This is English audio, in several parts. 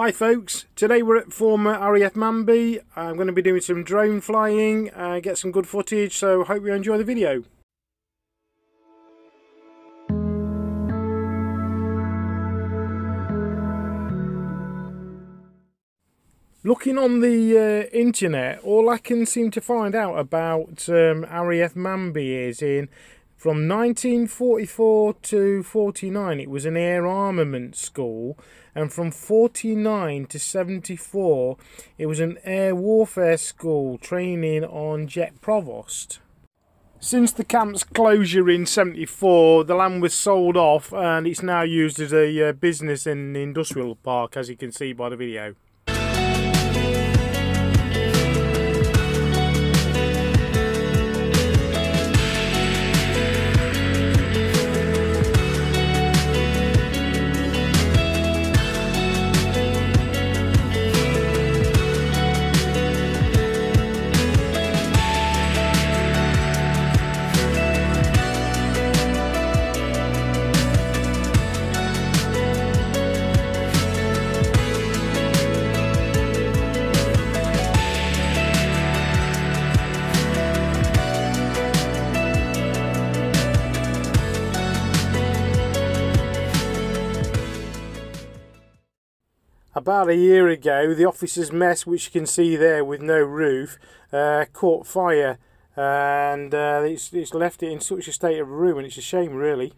Hi folks, today we're at former RAF Manby. I'm going to be doing some drone flying, uh, get some good footage, so hope you enjoy the video. Looking on the uh, internet, all I can seem to find out about um, RAF Manby is in from 1944 to 49, it was an air armament school, and from 49 to 74, it was an air warfare school training on jet provost. Since the camp's closure in 74, the land was sold off and it's now used as a uh, business and industrial park, as you can see by the video. About a year ago, the officer's mess, which you can see there with no roof, uh, caught fire and uh, it's, it's left it in such a state of ruin. It's a shame, really.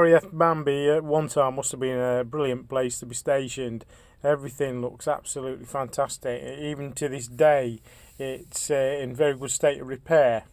RAF Manby at one time must have been a brilliant place to be stationed. Everything looks absolutely fantastic. Even to this day, it's uh, in very good state of repair.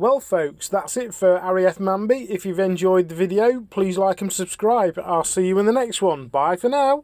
Well folks, that's it for RAF Manby. If you've enjoyed the video, please like and subscribe. I'll see you in the next one. Bye for now.